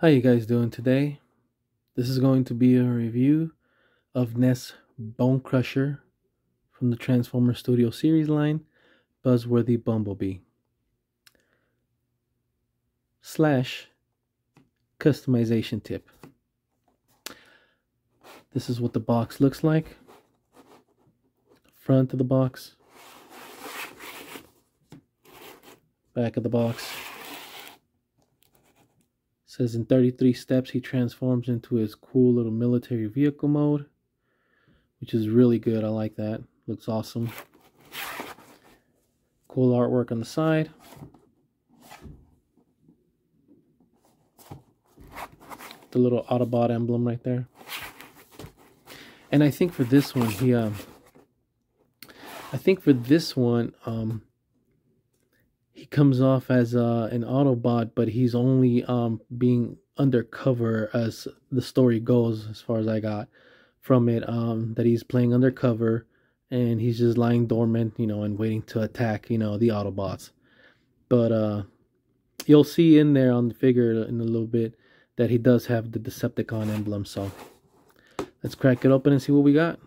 How you guys doing today? This is going to be a review of Ness Bonecrusher from the Transformer Studio series line, Buzzworthy Bumblebee. Slash customization tip. This is what the box looks like. Front of the box. Back of the box. Says in 33 steps, he transforms into his cool little military vehicle mode, which is really good. I like that. Looks awesome. Cool artwork on the side. The little Autobot emblem right there. And I think for this one, he, um, I think for this one, um, comes off as uh, an Autobot, but he's only um, being undercover as the story goes, as far as I got from it. Um, that he's playing undercover and he's just lying dormant, you know, and waiting to attack, you know, the Autobots. But uh, you'll see in there on the figure in a little bit that he does have the Decepticon emblem. So let's crack it open and see what we got.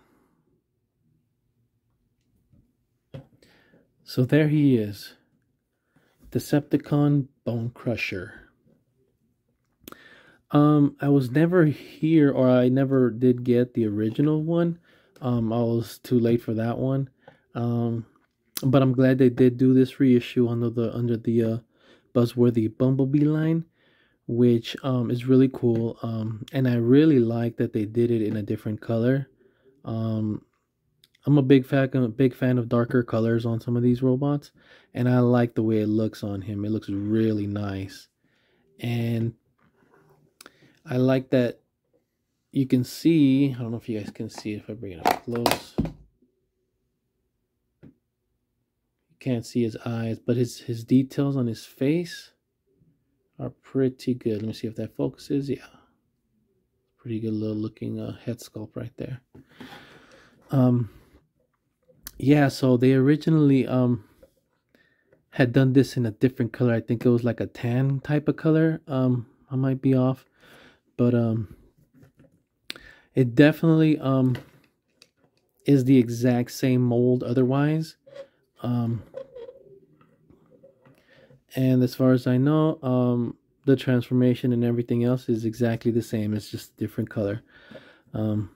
So there he is. Decepticon Bonecrusher. Um, I was never here, or I never did get the original one. Um, I was too late for that one. Um, but I'm glad they did do this reissue under the under the uh, Buzzworthy Bumblebee line, which um is really cool. Um, and I really like that they did it in a different color. Um, I'm a big fan, I'm a big fan of darker colors on some of these robots, and I like the way it looks on him. It looks really nice, and I like that you can see. I don't know if you guys can see if I bring it up close. You can't see his eyes, but his his details on his face are pretty good. Let me see if that focuses. Yeah, pretty good little looking uh, head sculpt right there. Um yeah, so they originally um had done this in a different color. I think it was like a tan type of color. Um I might be off, but um it definitely um is the exact same mold otherwise. Um and as far as I know, um the transformation and everything else is exactly the same. It's just a different color. Um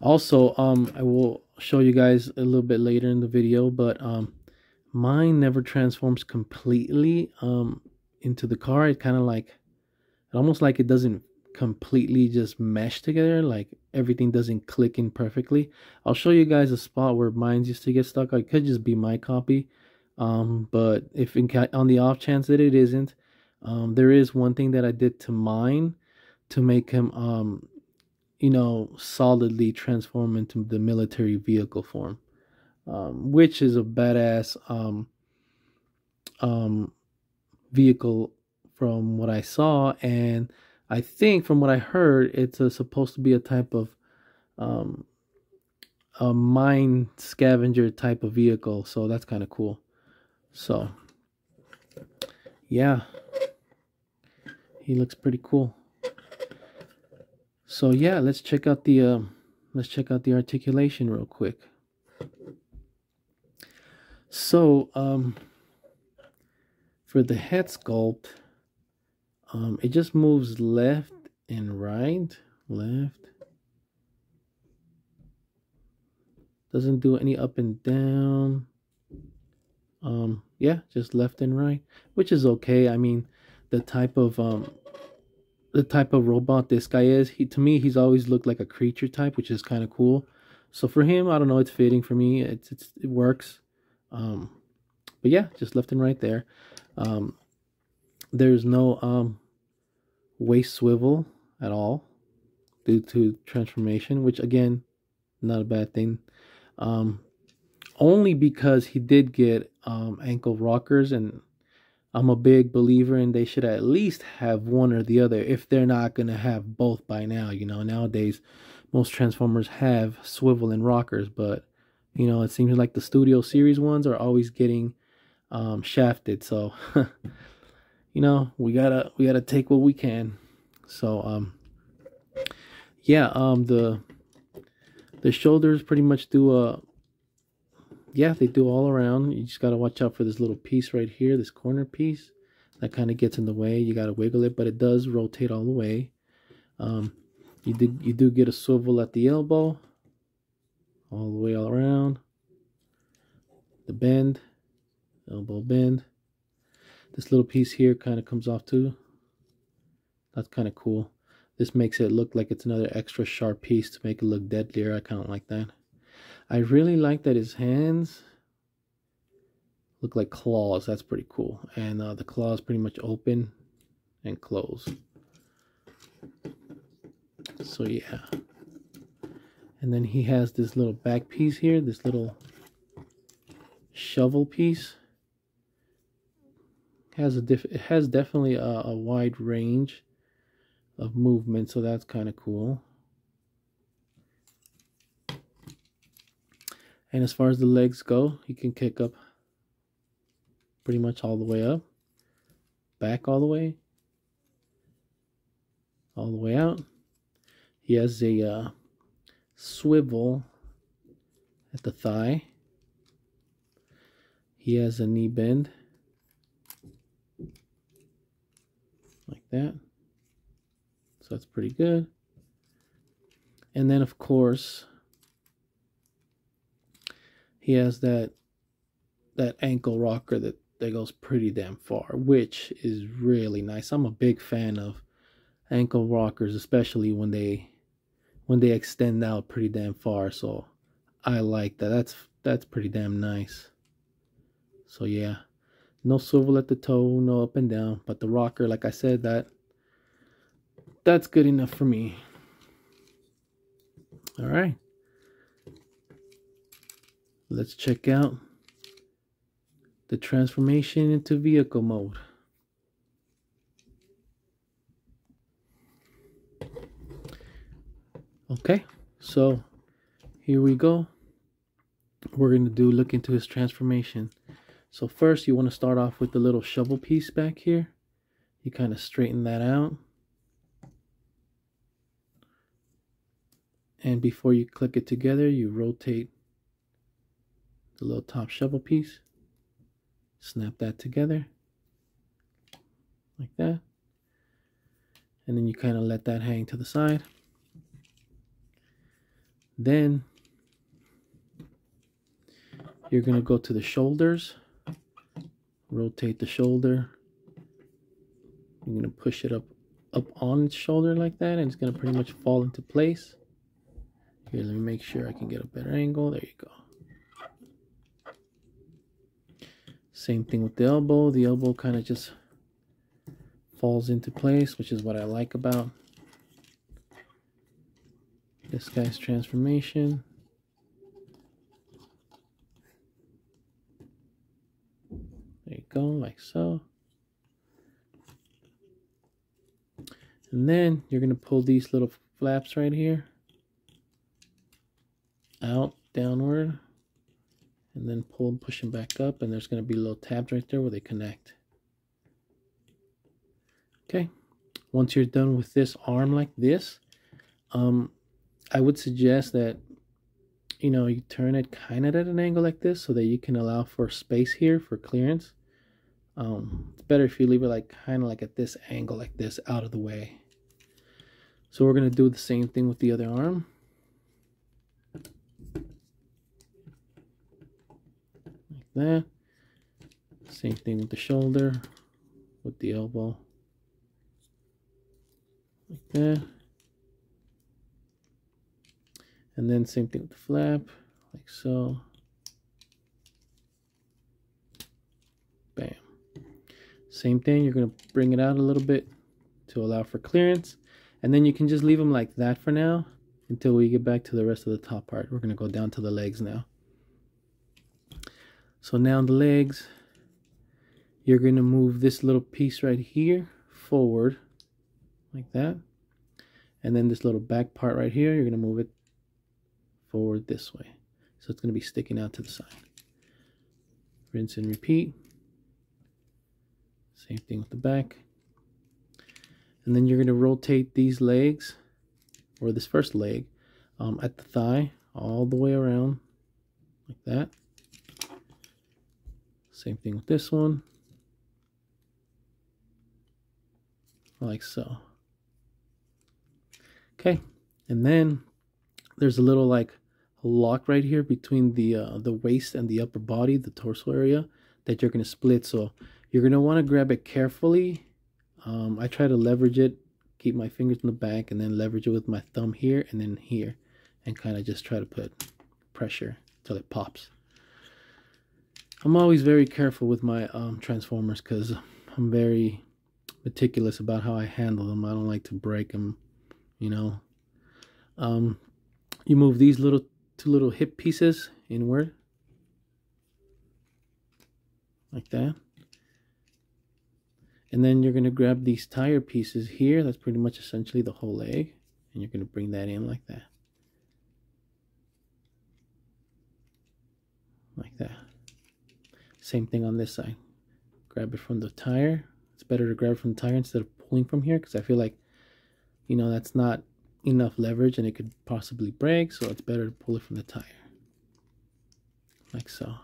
also, um I will show you guys a little bit later in the video, but um, mine never transforms completely um, into the car. It kind of like, almost like it doesn't completely just mesh together, like everything doesn't click in perfectly. I'll show you guys a spot where mine used to get stuck. It could just be my copy, um, but if in on the off chance that it isn't, um, there is one thing that I did to mine to make him um, you know, solidly transform into the military vehicle form, um, which is a badass um, um, vehicle from what I saw. And I think from what I heard, it's a, supposed to be a type of um, a mine scavenger type of vehicle. So that's kind of cool. So, yeah, he looks pretty cool. So yeah, let's check out the uh, let's check out the articulation real quick. So um, for the head sculpt, um, it just moves left and right, left. Doesn't do any up and down. Um, yeah, just left and right, which is okay. I mean, the type of um, the type of robot this guy is. He to me he's always looked like a creature type, which is kind of cool. So for him, I don't know, it's fitting for me. It's, it's it works. Um, but yeah, just left and right there. Um, there's no um, waist swivel at all due to transformation, which again, not a bad thing. Um, only because he did get um, ankle rockers and I'm a big believer in they should at least have one or the other if they're not going to have both by now. You know, nowadays most Transformers have swivel and rockers, but you know, it seems like the studio series ones are always getting um, shafted. So, you know, we gotta we gotta take what we can. So um, yeah, um, the the shoulders pretty much do a yeah, they do all around. You just gotta watch out for this little piece right here, this corner piece that kind of gets in the way. You gotta wiggle it, but it does rotate all the way. Um, you did you do get a swivel at the elbow, all the way all around. The bend, elbow bend. This little piece here kind of comes off too. That's kind of cool. This makes it look like it's another extra sharp piece to make it look deadlier. I kind of like that. I really like that his hands look like claws. That's pretty cool. And uh, the claws pretty much open and close. So yeah. And then he has this little back piece here, this little shovel piece. Has a diff it has definitely a, a wide range of movement, so that's kind of cool. And as far as the legs go, you can kick up pretty much all the way up, back all the way, all the way out. He has a uh, swivel at the thigh. He has a knee bend like that. So that's pretty good. And then of course, he has that that ankle rocker that that goes pretty damn far which is really nice. I'm a big fan of ankle rockers especially when they when they extend out pretty damn far. So i like that. That's that's pretty damn nice. So yeah. No swivel at the toe no up and down but the rocker like i said that that's good enough for me. All right let's check out the transformation into vehicle mode. Okay, so here we go. We're going to do look into his transformation. So first you want to start off with the little shovel piece back here. You kind of straighten that out. And before you click it together, you rotate the little top shovel piece. Snap that together like that. And then you kind of let that hang to the side. Then you're going to go to the shoulders, rotate the shoulder. You're going to push it up up on its shoulder like that and it's going to pretty much fall into place. Here, let me make sure I can get a better angle. There you go. Same thing with the elbow. The elbow kind of just falls into place, which is what I like about this guy's transformation. There you go, like so. And then you're going to pull these little flaps right here out downward and then pull push them back up and there's going to be little tabs right there where they connect. Okay once you're done with this arm like this um i would suggest that you know you turn it kind of at an angle like this so that you can allow for space here for clearance. Um it's better if you leave it like kind of like at this angle like this out of the way. So we're going to do the same thing with the other arm there. Same thing with the shoulder, with the elbow, like that. And then same thing with the flap, like so. Bam. Same thing, you're going to bring it out a little bit to allow for clearance. And then you can just leave them like that for now until we get back to the rest of the top part. We're going to go down to the legs now. So now the legs, you're going to move this little piece right here forward like that. And then this little back part right here, you're going to move it forward this way. So it's going to be sticking out to the side. Rinse and repeat. Same thing with the back. And then you're going to rotate these legs, or this first leg, um, at the thigh, all the way around, like that. Same thing with this one. Like so. Okay, and then there's a little like lock right here between the uh, the waist and the upper body, the torso area, that you're going to split. So you're going to want to grab it carefully. Um, I try to leverage it, keep my fingers in the back, and then leverage it with my thumb here and then here, and kind of just try to put pressure till it pops. I'm always very careful with my um, transformers because I'm very meticulous about how I handle them. I don't like to break them, you know. Um, you move these little two little hip pieces inward. Like that. And then you're going to grab these tire pieces here. That's pretty much essentially the whole leg. And you're going to bring that in like that. Like that same thing on this side. Grab it from the tire. It's better to grab from the tire instead of pulling from here because I feel like you know that's not enough leverage and it could possibly break so it's better to pull it from the tire. Like so.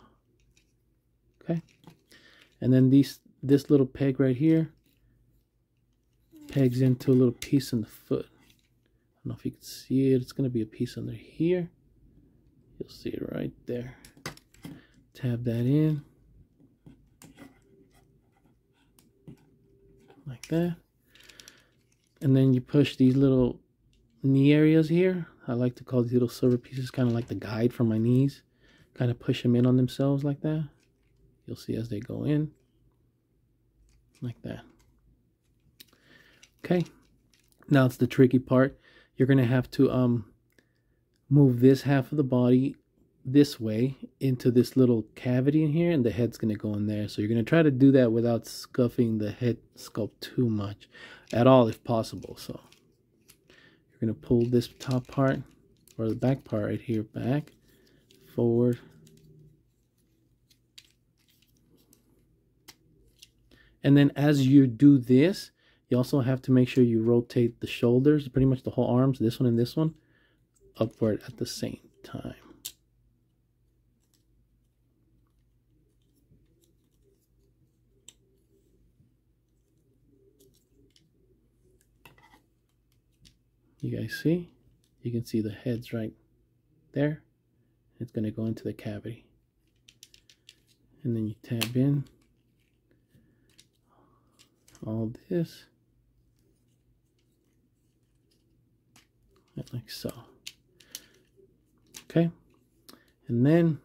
Okay. And then these this little peg right here pegs into a little piece in the foot. I don't know if you can see it. It's going to be a piece under here. You'll see it right there. Tab that in like that and then you push these little knee areas here. I like to call these little silver pieces kind of like the guide for my knees. Kind of push them in on themselves like that. You'll see as they go in. Like that. Okay. Now it's the tricky part. You're going to have to um, move this half of the body this way into this little cavity in here and the head's going to go in there. So you're going to try to do that without scuffing the head sculpt too much at all if possible. So you're going to pull this top part or the back part right here back, forward, and then as you do this, you also have to make sure you rotate the shoulders, pretty much the whole arms, this one and this one, upward at the same time. You guys see? You can see the heads right there. It's going to go into the cavity. And then you tab in all this. Like so. Okay. And then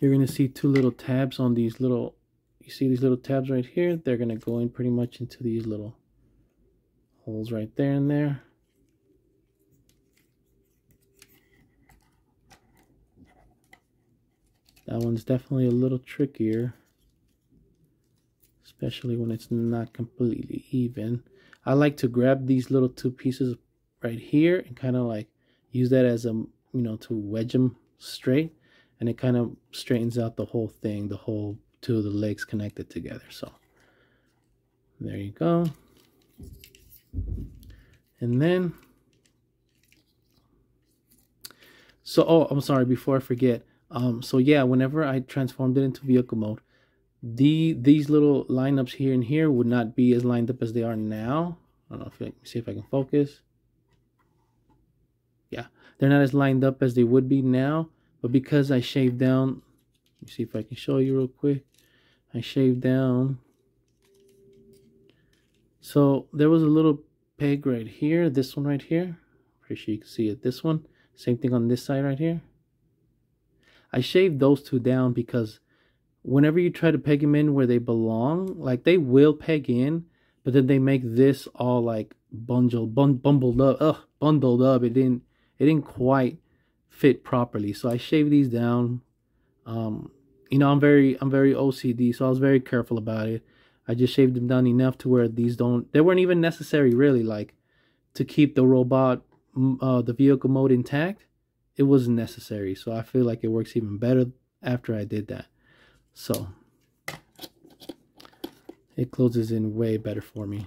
you're going to see two little tabs on these little, you see these little tabs right here? They're going to go in pretty much into these little holes right there and there. That one's definitely a little trickier, especially when it's not completely even. I like to grab these little two pieces right here and kind of like use that as a, you know, to wedge them straight. And it kind of straightens out the whole thing, the whole two of the legs connected together. So there you go. And then, so, oh, I'm sorry, before I forget. Um, so yeah, whenever I transformed it into vehicle mode, the these little lineups here and here would not be as lined up as they are now. I don't know if I see if I can focus. Yeah, they're not as lined up as they would be now, but because I shaved down, let me see if I can show you real quick. I shaved down so there was a little peg right here, this one right here. Pretty sure you can see it. This one, same thing on this side right here. I shaved those two down because whenever you try to peg them in where they belong, like they will peg in, but then they make this all like bundled, bun bumbled up, ugh, bundled up. It didn't, it didn't quite fit properly. So I shaved these down. Um, you know, I'm very, I'm very OCD, so I was very careful about it. I just shaved them down enough to where these don't, they weren't even necessary really, like to keep the robot, uh, the vehicle mode intact. It wasn't necessary. So I feel like it works even better after I did that. So it closes in way better for me.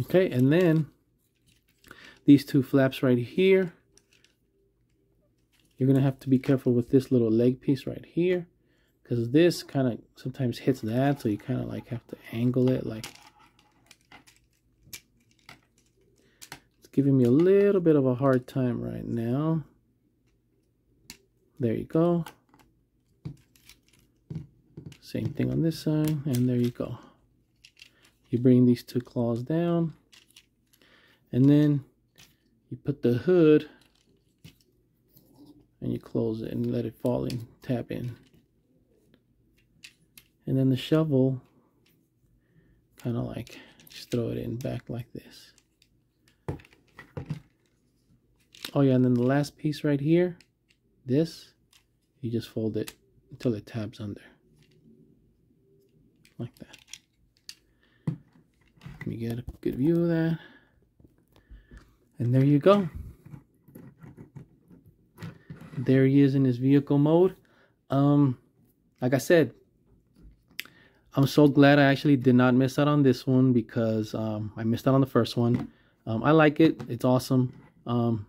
Okay, and then these two flaps right here, you're going to have to be careful with this little leg piece right here because this kind of sometimes hits that, so you kind of like have to angle it like it's giving me a little bit of a hard time right now. There you go. Same thing on this side, and there you go. You bring these two claws down, and then you put the hood and you close it and let it fall in, tap in. And then the shovel, kind of like, just throw it in back like this. Oh yeah, and then the last piece right here, this, you just fold it until it tabs under like that. Let me get a good view of that. And there you go. There he is in his vehicle mode. Um, like I said, I'm so glad I actually did not miss out on this one because um, I missed out on the first one. Um, I like it. It's awesome. Um,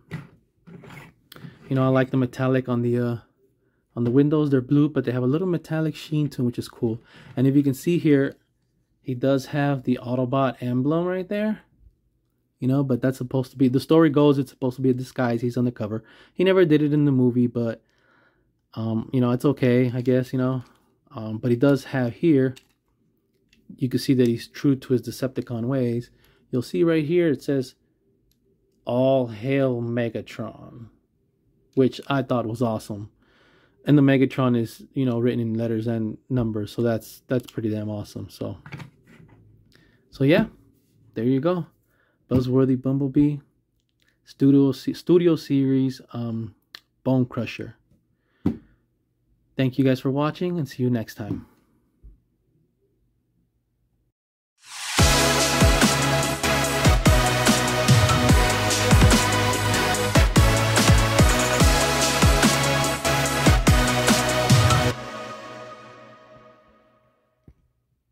you know, I like the metallic on the uh, on the windows, they're blue, but they have a little metallic sheen to them, which is cool. And if you can see here, he does have the Autobot emblem right there. You know, but that's supposed to be, the story goes, it's supposed to be a disguise. He's on the cover. He never did it in the movie, but, um, you know, it's okay, I guess, you know. Um, but he does have here, you can see that he's true to his Decepticon ways. You'll see right here, it says, All Hail Megatron, which I thought was awesome and the Megatron is you know written in letters and numbers, so that's that's pretty damn awesome. So, so yeah, there you go, Buzzworthy Bumblebee Studio Studio Series um, Bonecrusher. Thank you guys for watching, and see you next time.